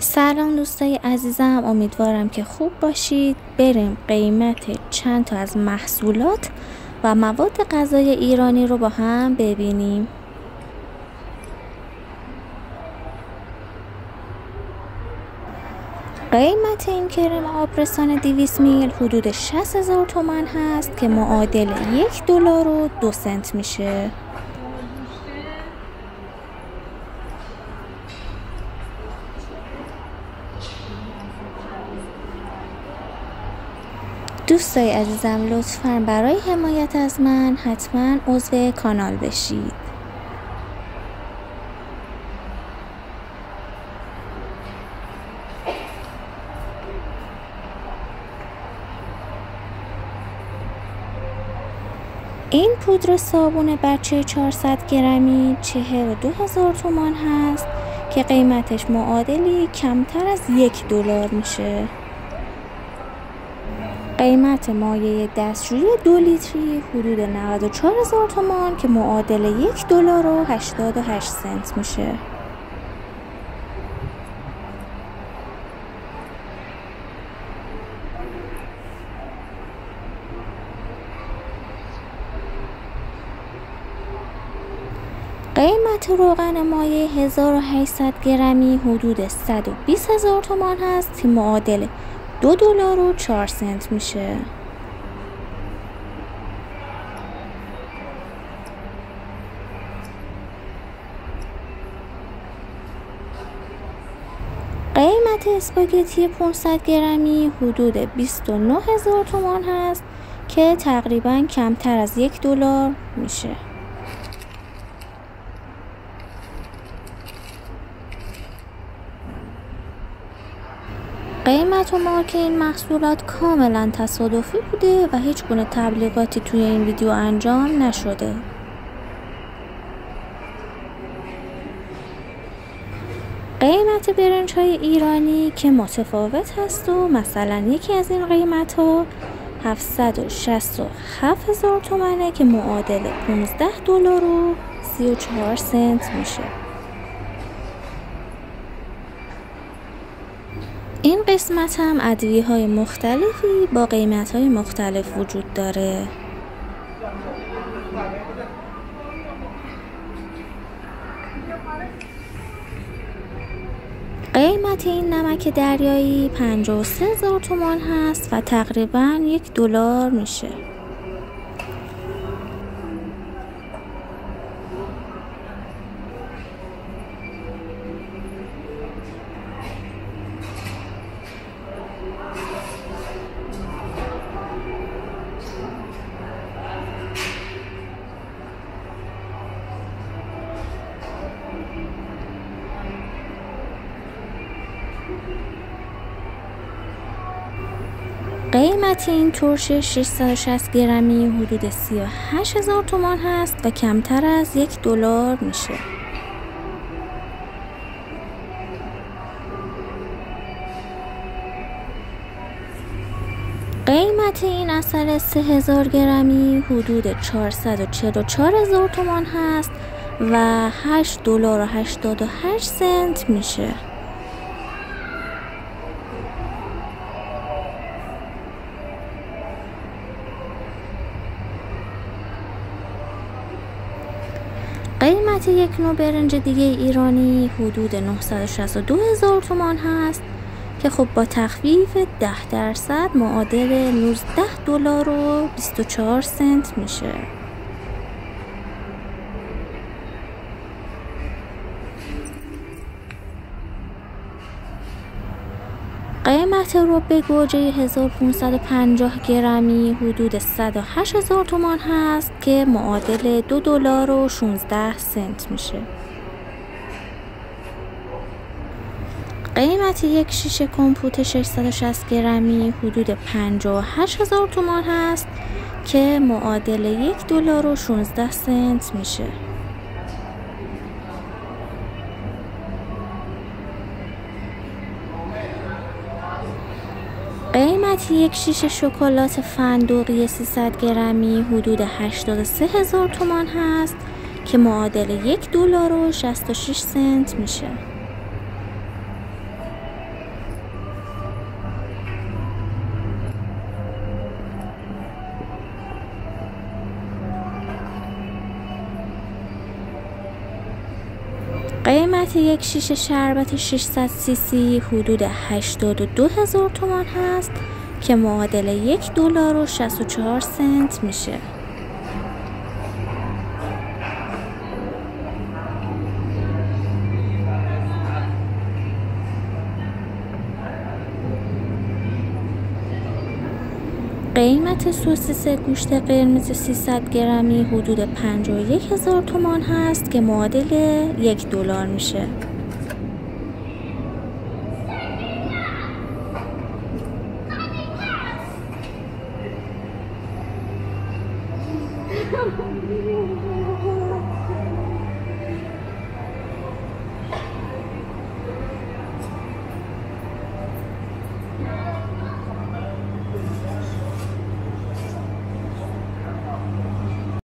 سلام دوستای عزیزم امیدوارم که خوب باشید. بریم قیمت چند تا از محصولات و مواد غذای ایرانی رو با هم ببینیم. قیمت این کرم آبرسان 200 میل حدود 60 هزار تومن هست که معادل یک دلار و دو سنت میشه. دوستای عزیزم لطفا برای حمایت از من حتما عضو کانال بشید. این پودر صابون بچه 400 گرمی 42 هزار تومان هست که قیمتش معادلی کمتر از یک دلار میشه. قیمت مایه دستشویی دو لیتری حدود 94 هزار تومان که معادل یک دلار و 88 سنت میشه. قیمت روغن مایه 1800 گرمی حدود 120 هزار تومان هست که معادل دو دلار و چهار سنت میشه. قیمت اسپاگتی 500 گرمی حدود 29 هزار تومان هست که تقریبا کمتر از یک دلار میشه. قیمت و مارک این محصولات کاملا تصادفی بوده و هیچ گونه تبلیغاتی توی این ویدیو انجام نشده. قیمت برنج های ایرانی که متفاوت هست و مثلا یکی از این قیمت ها 767 هزار تومنه که معادل 15 دلار و 34 سنت میشه. این قسمت هم ادویه های مختلفی با قیمت های مختلف وجود داره. قیمت این نمک دریایی 53 هزار تومان هست و تقریبا یک دلار میشه. قیمت این ترش 660 گرمی حدود 38 هزار تومان هست و کمتر از یک دلار میشه. قیمت این اثر 3000 گرمی حدود 444 هزار تومان هست و 8 دلار و 88 سنت میشه. قیمت یک نوع برنج دیگه ایرانی حدود 962 هزار تومان هست که خب با تخفیف 10 درصد معادل 19 دلار و 24 سنت میشه. قیمت به گوجه 1550 گرمی حدود 108 هزار تومان هست که معادل دو دلار و 16 سنت میشه. قیمت یک شیشه کمپوت 660 گرمی حدود 58 هزار تومان هست که معادل یک دلار و 16 سنت میشه. قیمت یک شیشه شکلات فندوقی 300 گرمی حدود 83 هزار تومان هست که معادل یک دلار و 66 سنت میشه. قیمت یک شیشه شربت 600 سیسی حدود 82 هزار تومان هست که معادل یک دلار و 64 سنت میشه. قیمت سوسیس گوشت قرمز 300 گرمی حدود 51 هزار تومان هست که معادل یک دلار میشه. Come on.